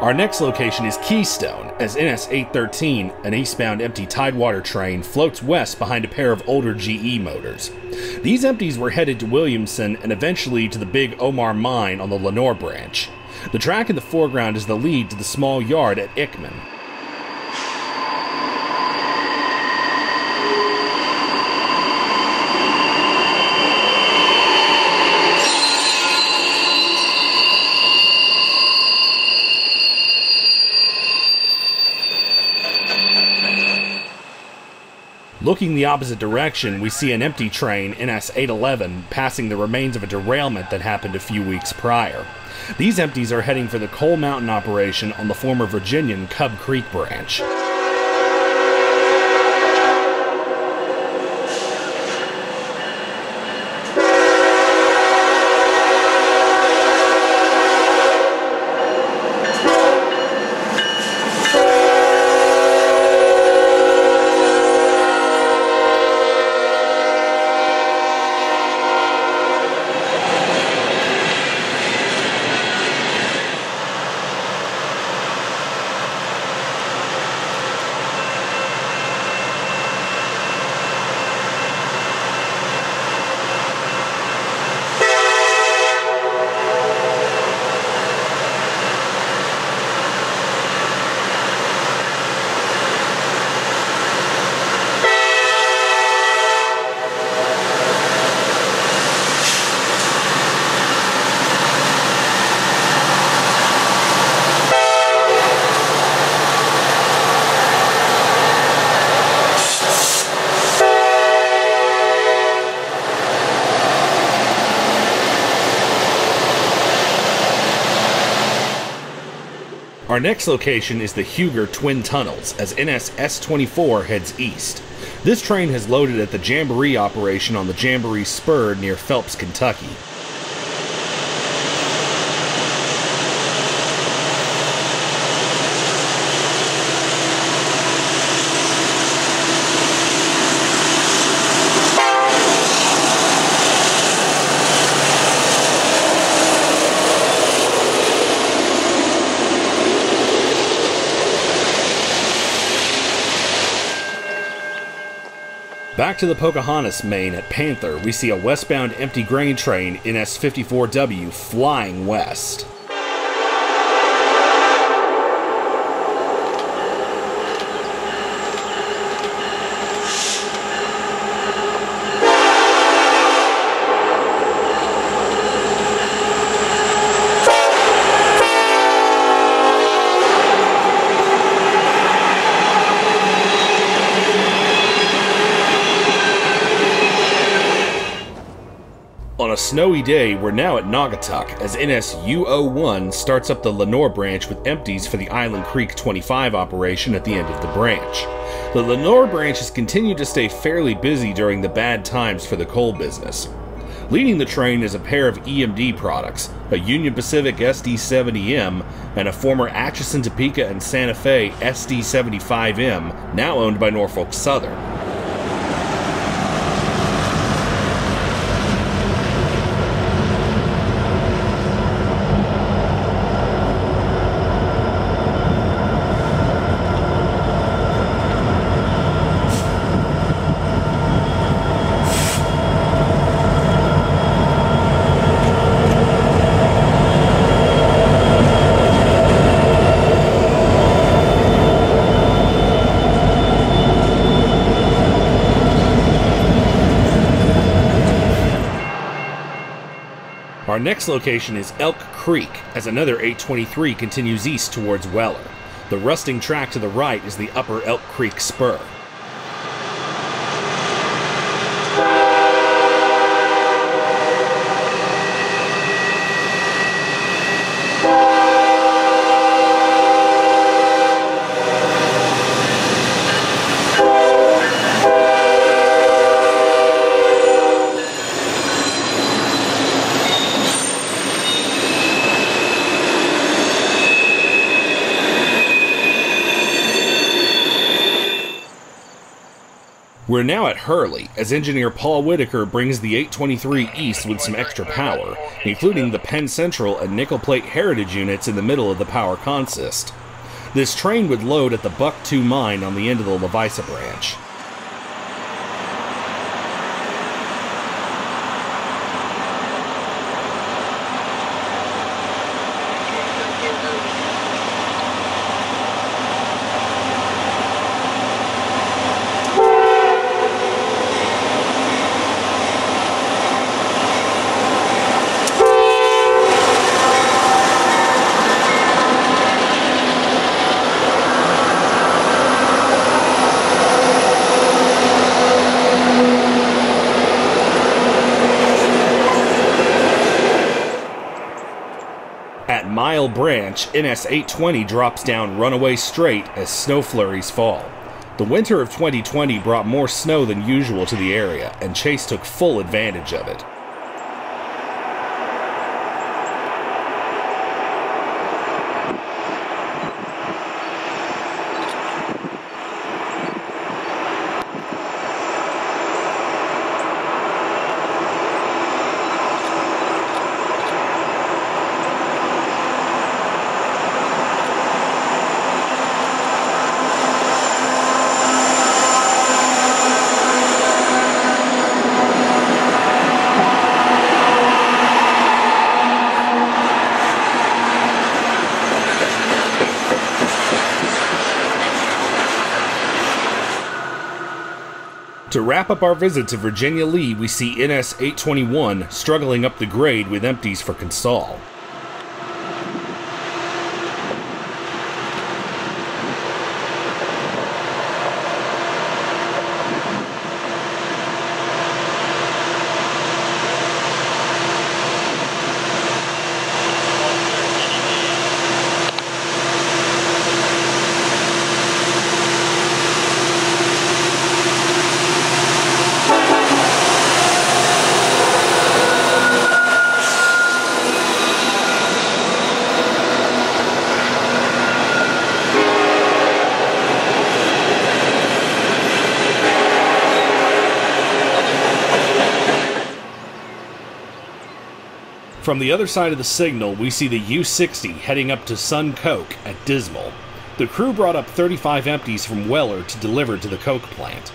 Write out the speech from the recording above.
Our next location is Keystone, as NS 813, an eastbound empty Tidewater train, floats west behind a pair of older GE motors. These empties were headed to Williamson and eventually to the big Omar mine on the Lenore branch. The track in the foreground is the lead to the small yard at Eckman. Looking the opposite direction, we see an empty train, NS 811, passing the remains of a derailment that happened a few weeks prior. These empties are heading for the Coal Mountain operation on the former Virginian Cub Creek branch. Our next location is the Huger Twin Tunnels as NS S24 heads east. This train has loaded at the Jamboree operation on the Jamboree Spur near Phelps, Kentucky. Back to the Pocahontas main at Panther, we see a westbound empty grain train NS 54W flying west. Snowy day, we're now at Naugatuck as NSU01 starts up the Lenore branch with empties for the Island Creek 25 operation at the end of the branch. The Lenore branch has continued to stay fairly busy during the bad times for the coal business. Leading the train is a pair of EMD products, a Union Pacific SD70M and a former Atchison, Topeka, and Santa Fe SD75M, now owned by Norfolk Southern. Our next location is Elk Creek, as another 823 continues east towards Weller. The rusting track to the right is the upper Elk Creek spur. We're now at Hurley, as engineer Paul Whitaker brings the 823 east with some extra power, including the Penn Central and nickel plate heritage units in the middle of the power consist. This train would load at the Buck 2 mine on the end of the Levisa branch. At Mile Branch, NS 820 drops down runaway straight as snow flurries fall. The winter of 2020 brought more snow than usual to the area, and Chase took full advantage of it. To wrap up our visit to Virginia Lee, we see NS 821 struggling up the grade with empties for Consol. From the other side of the signal, we see the U 60 heading up to SunCoke at Dismal. The crew brought up 35 empties from Weller to deliver to the Coke plant.